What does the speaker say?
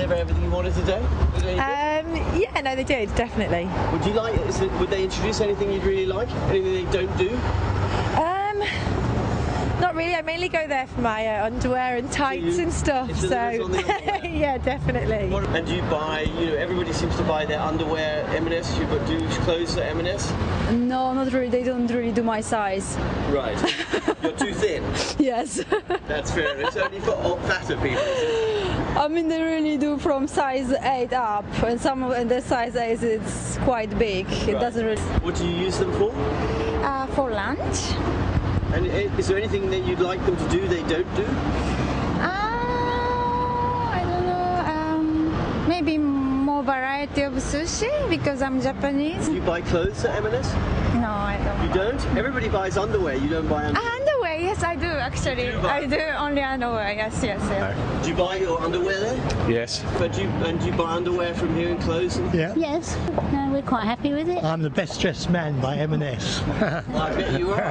deliver everything you wanted today? Was it any good? Um, yeah, no, they did definitely. Would you like? Is it, would they introduce anything you'd really like? Anything they don't do? Um, not really. I mainly go there for my uh, underwear and tights you- and stuff. So delivers on the underwear? yeah, definitely. And do you buy? You know, everybody seems to buy their underwear M&S. You but do clothes at M&S? No, not really. They don't really do my size. Right. You're too thin. Yes. That's fair. It's only for fatter people. Is it? I mean, they really do from size 8 up, and some of and the size 8 it's quite big. It doesn't really. What do you use them for? Uh, for lunch? And is there anything that you'd like them to do they don't do? Ah, I don't know. Um, maybe more variety of sushi because I'm Japanese. Do you buy clothes at M&S? No, I don't. You don't? Everybody buys underwear. You don't buy underwear. Ah, underwear, yes, I do actually. You do buy- I do only underwear. Yes, yes, yes. Do you buy your underwear there? Yes. But do you, and do you buy underwear from here and clothes? And, Yeah. Yes, no, we're quite happy with it. I'm the best dressed man by M&S. I bet you are.